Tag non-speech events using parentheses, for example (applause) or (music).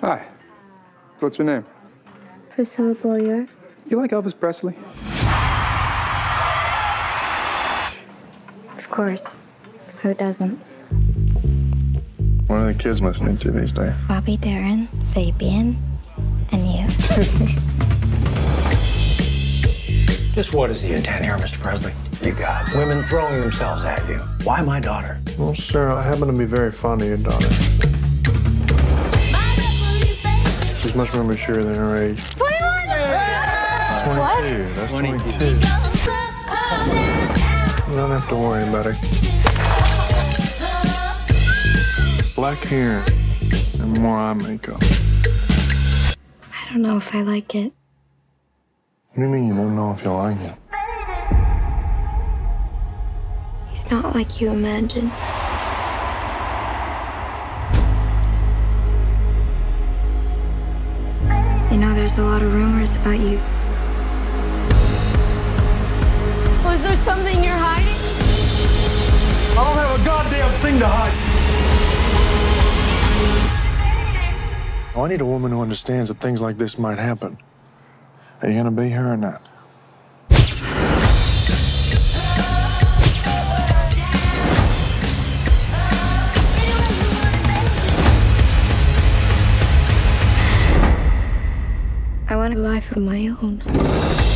Hi. What's your name? Priscilla Beaulieu. You like Elvis Presley? Of course. Who doesn't? What are the kids listening to these days? Bobby Darin, Fabian, and you. (laughs) Just what is the intent here, Mr. Presley? You got women throwing themselves at you. Why my daughter? Well, Sarah, I happen to be very fond of your daughter. Much more mature than her age. 21! 22. That's 22. You don't have to worry about it. Black hair and more eye makeup. I don't know if I like it. What do you mean you don't know if you like it? He's not like you imagine. You know, there's a lot of rumors about you. Was there something you're hiding? I don't have a goddamn thing to hide. Oh, I need a woman who understands that things like this might happen. Are you gonna be here or not? Want a life of my own.